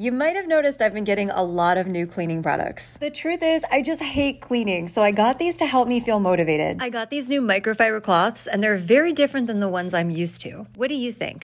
You might have noticed I've been getting a lot of new cleaning products. The truth is, I just hate cleaning, so I got these to help me feel motivated. I got these new microfiber cloths, and they're very different than the ones I'm used to. What do you think?